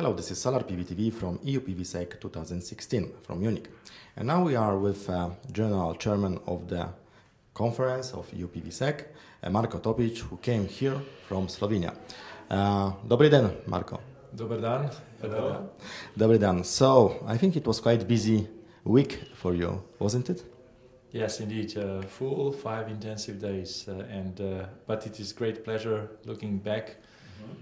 Hello, this is Solar PV from EU PVSec 2016 from Munich. And now we are with uh, General Chairman of the conference of EU PVSec, uh, Marko Topic, who came here from Slovenia. Uh, dobry den, Marko. Dobry dan. Hello. Dobry den. So, I think it was quite busy week for you, wasn't it? Yes, indeed, uh, full five intensive days, uh, and uh, but it is great pleasure looking back.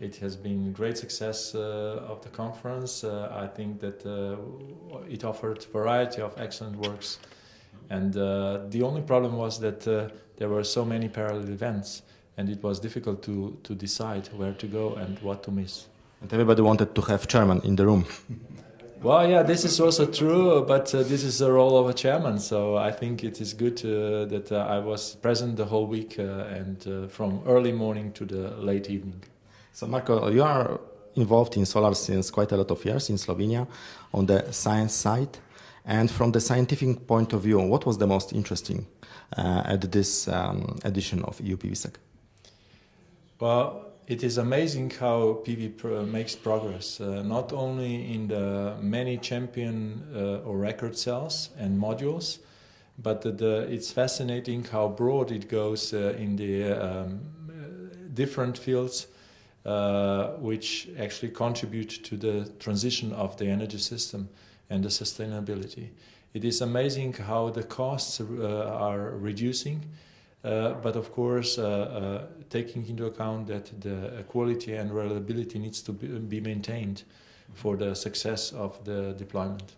It has been great success uh, of the conference. Uh, I think that uh, it offered variety of excellent works, and uh, the only problem was that uh, there were so many parallel events, and it was difficult to to decide where to go and what to miss. And everybody wanted to have chairman in the room. Well, yeah, this is also true, but uh, this is the role of a chairman. So I think it is good uh, that uh, I was present the whole week uh, and uh, from early morning to the late evening. So, Marko, you are involved in solar since quite a lot of years in Slovenia on the science side. And from the scientific point of view, what was the most interesting uh, at this um, edition of EU PVSec? Well, it is amazing how PV pro- makes progress, uh, not only in the many champion uh, or record cells and modules, but the, the, it's fascinating how broad it goes uh, in the um, uh, different fields uh, which actually contribute to the transition of the energy system and the sustainability. It is amazing how the costs uh, are reducing. Uh, but of course, uh, uh, taking into account that the quality and reliability needs to be, be, maintained for the success of the deployment.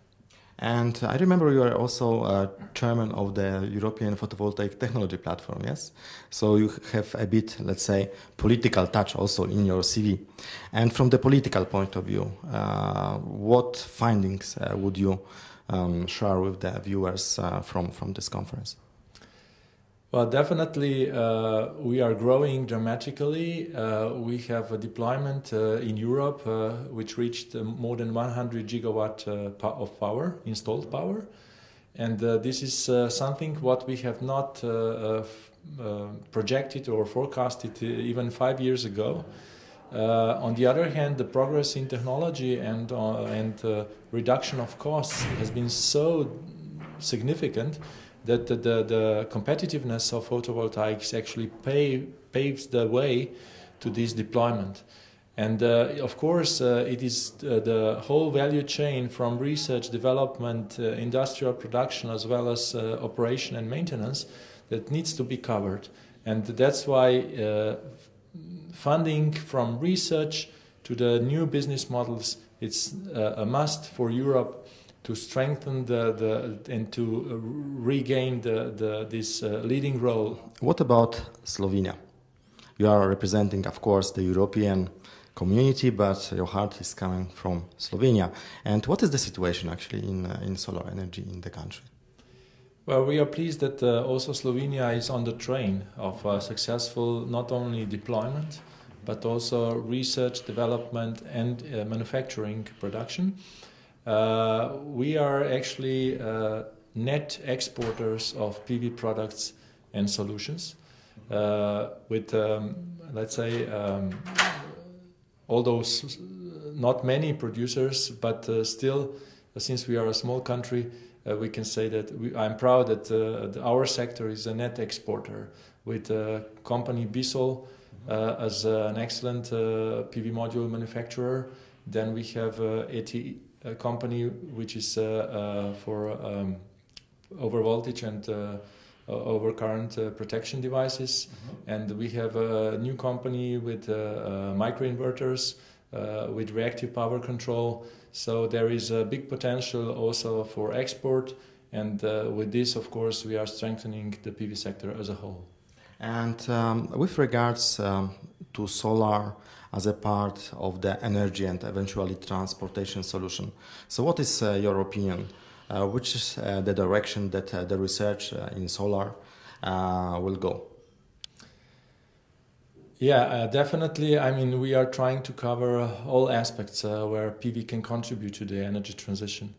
And I remember you are also uh, chairman of the European Photovoltaic Technology Platform, yes? So you have a bit, let's say, political touch also in your CV. And from the political point of view, uh, what findings uh, would you um, share with the viewers from, from this conference? Well, definitely, uh, we are growing dramatically. Uh, we have a deployment uh, in Europe uh, which reached uh, more than 100 gigawatt uh, of power, installed power, and this is something what we have not projected or forecasted even five years ago. on the other hand, the progress in technology and and reduction of costs has been so significant that the, the, the competitiveness of photovoltaics actually paves the way to this deployment. And uh, of course, uh, it is uh, the whole value chain from research, development, uh, industrial production, as well as uh, operation and maintenance that needs to be covered. And that's why uh, funding from research to the new business models, it's a must for Europe to strengthen the, the and to uh, regain the, the, this uh, leading role. What about Slovenia? You are representing, of course, the European community, but your heart is coming from Slovenia. And what is the situation actually in, uh, in solar energy in the country? Well, we are pleased that uh, also Slovenia is on the train of uh, successful not only deployment, but also research, development, and uh, manufacturing production. Uh, we are actually uh, net exporters of PV products and solutions uh, with, um, let's say, um, those not many producers, but uh, still, since we are a small country, uh, we can say that we, I'm proud that uh, our sector is a net exporter with company Bisol as an excellent PV module manufacturer. Then we have AT a company which is uh, uh, for um, over voltage and uh, over current protection devices, mm-hmm. and we have a new company with microinverters. with reactive power control, so there is a big potential also for export, and with this, of course, we are strengthening the PV sector as a whole. And um, with regards um, to solar as a part of the energy and eventually transportation solution. So, what is uh, your opinion? Uh, which is uh, the direction that uh, the research uh, in solar uh, will go? Yeah, definitely. I mean, we are trying to cover all aspects where PV can contribute to the energy transition.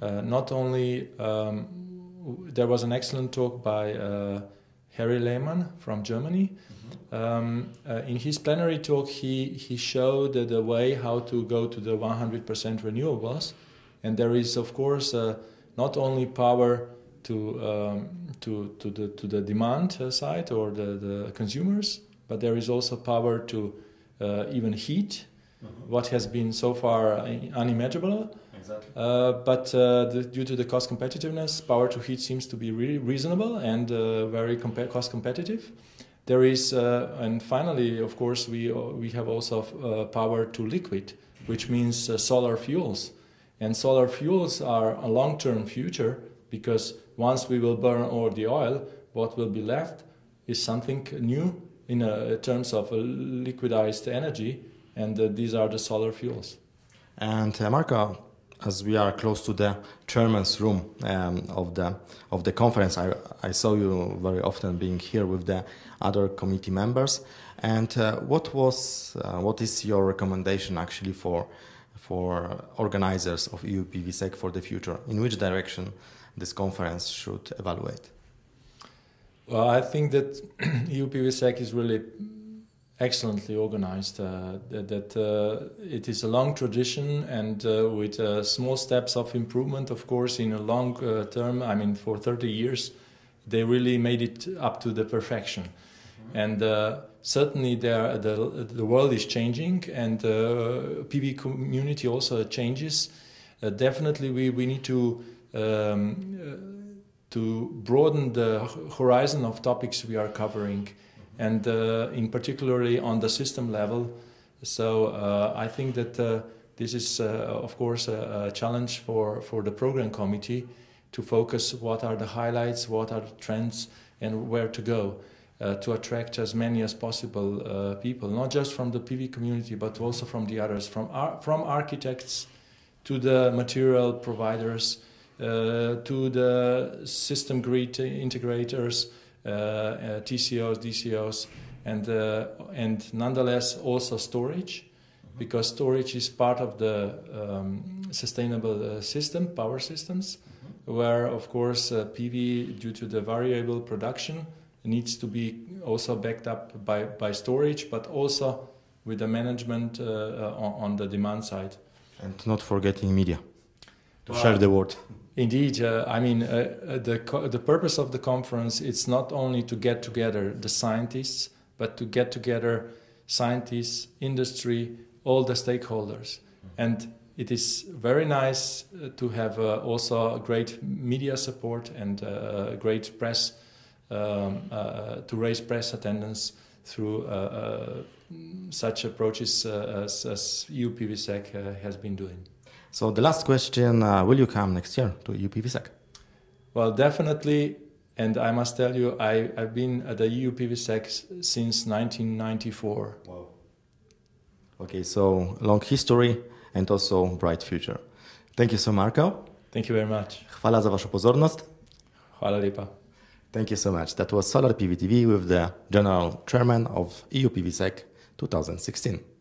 not only um, there was an excellent talk by Harry Lehmann from Germany. Um, uh, in his plenary talk, he, he showed uh, the way how to go to the 100% renewables. And there is, of course, uh, not only power to, um, to, to, the, to the demand uh, side or the, the consumers, but there is also power to uh, even heat, what has been so far unimaginable. Exactly. Uh, but uh, the, due to the cost competitiveness, power to heat seems to be really reasonable and uh, very compa- cost competitive. There is, uh, and finally, of course, we we have also uh, power to liquid, which means uh, solar fuels, and solar fuels are a long-term future because once we will burn all the oil, what will be left is something new in terms of liquidized energy, and these are the solar fuels. And Marko, as we are close to the chairman's room um, of the of the conference, I, I saw you very often being here with the other committee members. And uh, what was uh, what is your recommendation actually for for organizers of EU PVSEC for the future? In which direction this conference should evaluate? Well, I think that EU PVSEC is really excellently organized. Uh, that, that uh, it is a long tradition and uh, with uh, small steps of improvement, of course, in a long uh, term. I mean, for 30 years, they really made it up to the perfection. Mm-hmm. And uh, certainly, there, the the world is changing, and PV community also changes. definitely, we we need to. Um, to broaden the horizon of topics we are covering and uh, in particularly on the system level. So uh, I think that uh, this is, of course, a, a, challenge for, for the program committee to focus what are the highlights, what are the trends, and where to go. Uh, to attract as many as possible uh, people, not just from the PV community, but also from the others, from ar- from architects to the material providers, uh, to the system grid integrators, TCOs, DCOs, and uh, and nonetheless also storage, because storage is part of the um, sustainable system, power systems, where of course PV, due to the variable production, needs to be also backed up by, by storage, but also with the management uh, uh, on, on, the demand side. And not forgetting media to well, share the word. Indeed, uh, I mean uh, uh the the purpose of the conference it's not only to get together the scientists, but to get together scientists, industry, all the stakeholders, mm-hmm. and it is very nice uh, to have uh, also great media support and uh, great press um, to raise press attendance through such approaches as, as EU PVSEC has been doing. So the last question, uh, will you come next year to EU PVSEC? Well, definitely. And I must tell you, I, I've been at the EU PVSEC since 1994. Wow. Okay, so long history and also bright future. Thank you so Marko. Thank you very much. Chwala za waszą pozorność. Chwala lipa. Thank you so much. That was Solar PV TV with the General Chairman of EU PVSEC 2016.